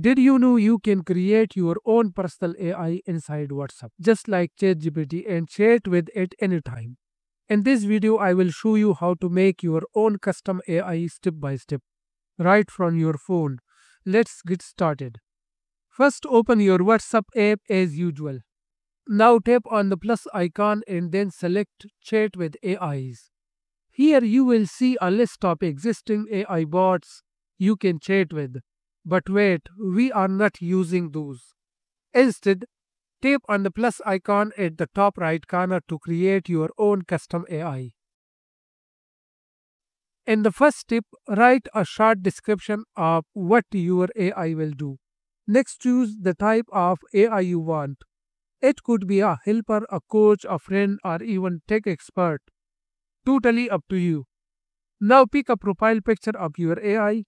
Did you know you can create your own personal AI inside WhatsApp, just like ChatGPT and chat with it anytime? In this video, I will show you how to make your own custom AI step by step, right from your phone. Let's get started. First, open your WhatsApp app as usual. Now tap on the plus icon and then select Chat with AIs. Here you will see a list of existing AI bots you can chat with. But wait, we are not using those. Instead, tap on the plus icon at the top right corner to create your own custom AI. In the first step, write a short description of what your AI will do. Next, choose the type of AI you want. It could be a helper, a coach, a friend, or even tech expert. Totally up to you. Now pick a profile picture of your AI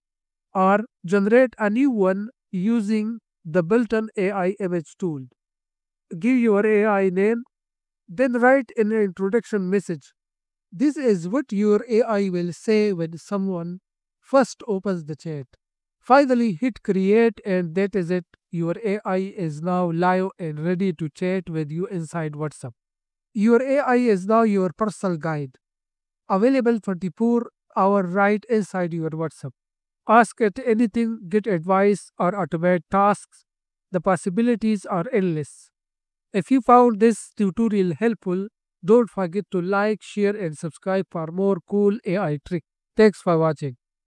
or generate a new one using the built-in AI image tool. Give your AI name, then write an introduction message. This is what your AI will say when someone first opens the chat. Finally, hit create and that is it. Your AI is now live and ready to chat with you inside WhatsApp. Your AI is now your personal guide, available 24 hour right inside your WhatsApp. Ask it anything, get advice, or automate tasks. The possibilities are endless. If you found this tutorial helpful, don't forget to like, share, and subscribe for more cool AI tricks. Thanks for watching.